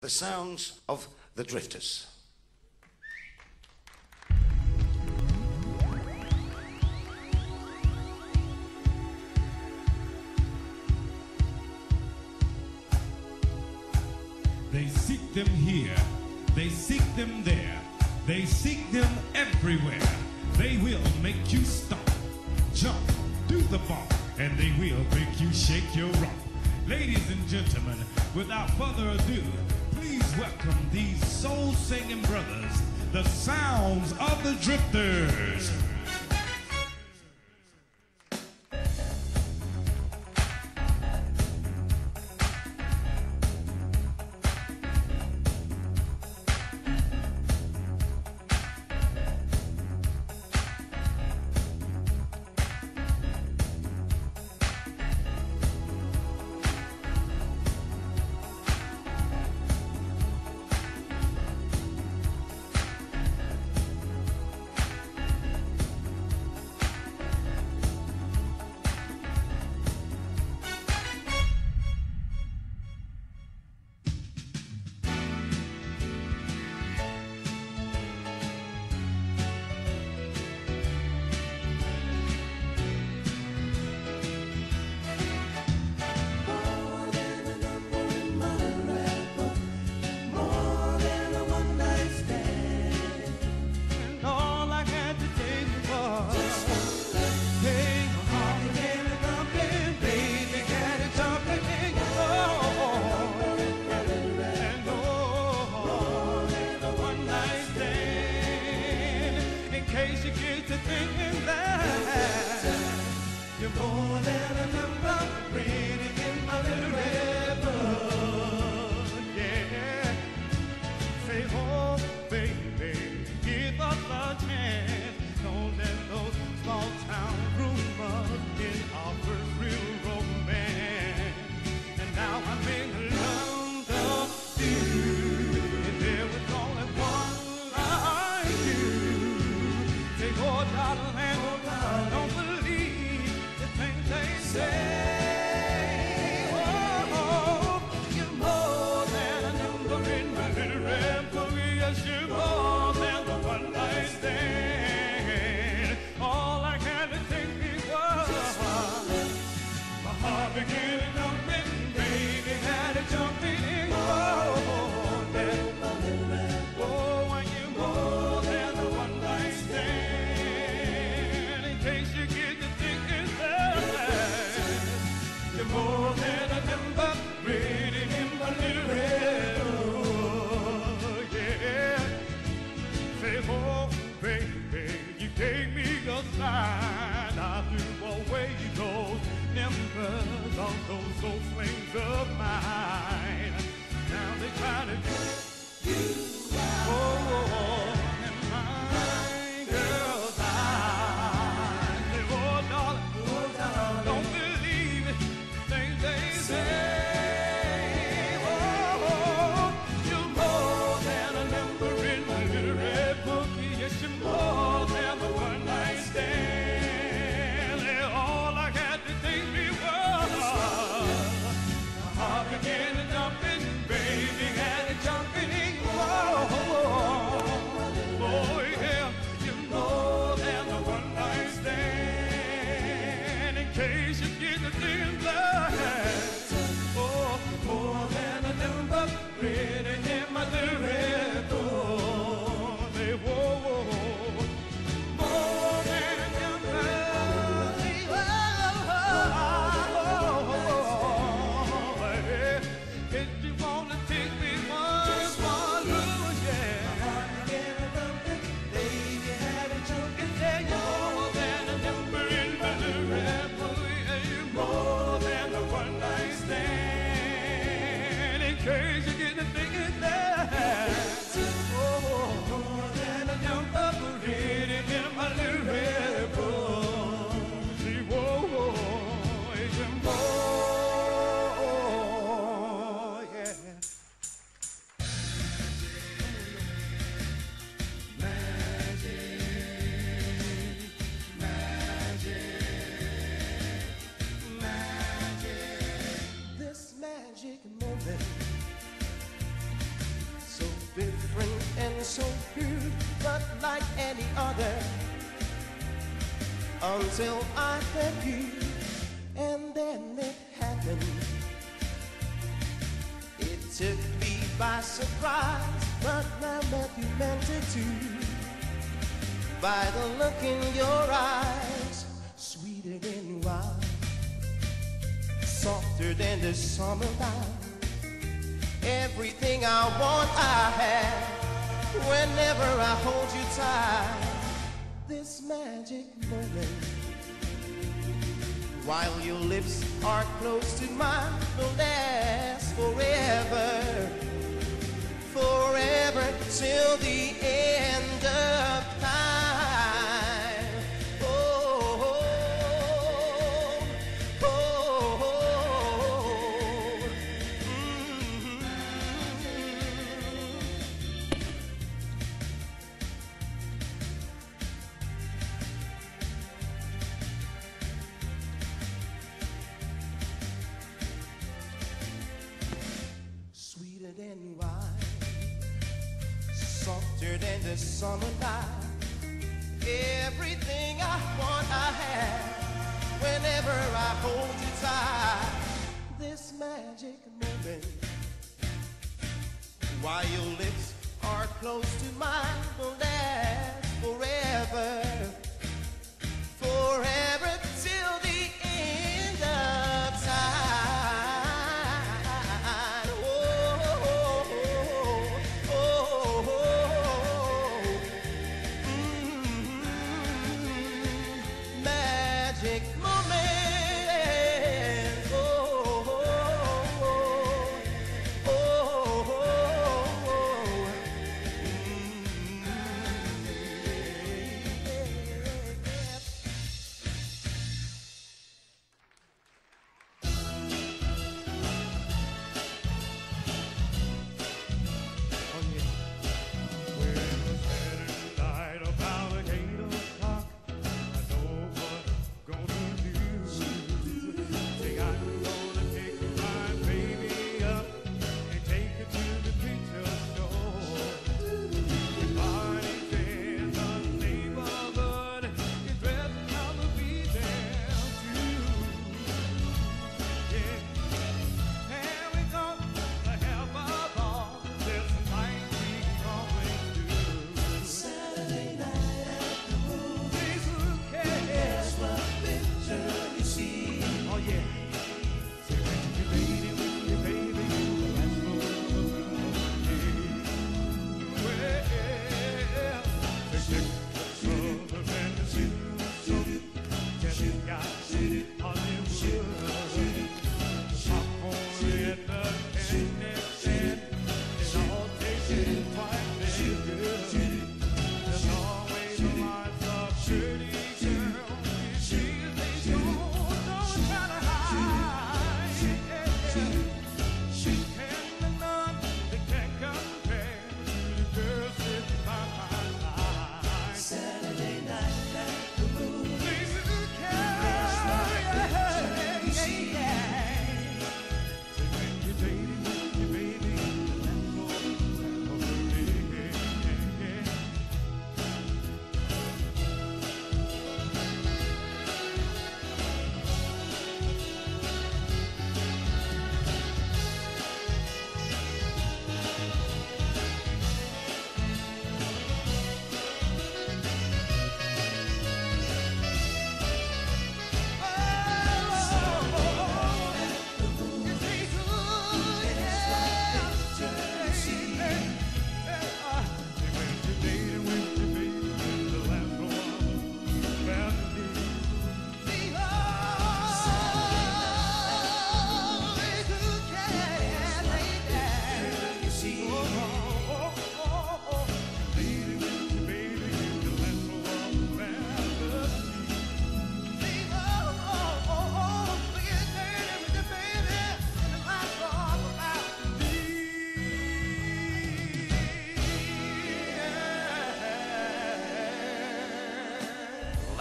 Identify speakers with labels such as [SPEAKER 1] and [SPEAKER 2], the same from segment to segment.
[SPEAKER 1] The sounds of the drifters.
[SPEAKER 2] They seek them here, they seek them there, they seek them everywhere. They will make you stop, jump, do the bump, and they will make you shake your rump. Ladies and gentlemen, without further ado, welcome these soul singing brothers, the sounds of the drifters.
[SPEAKER 3] More than a number, pretty in my little river, makes you get to thinking that you're more than a number, ready him a little rebel. Yeah, say, oh baby, you gave me a sign. I threw away those numbers on those old swings of mine. Now they try to use. Like any other until I met you, and then it happened. It took me by surprise, but now that you meant it to. By the look in your eyes, sweeter than wine, softer than the summertime. Everything I want, I have. Whenever I hold you tight, this magic moment. While your lips are close to mine, will last forever, forever till the the summer night. Everything I want, I have. Whenever I hold you tight, this magic moment. While your lips are close to mine, will last forever, forever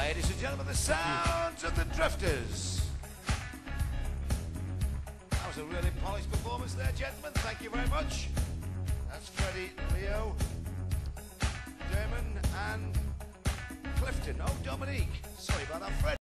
[SPEAKER 1] Ladies and gentlemen, the sounds of the Drifters. That was a really polished performance there, gentlemen. Thank you very much. That's Freddie, Leo, Damon, and Captain. Oh, Dominique. Sorry about that, Fred.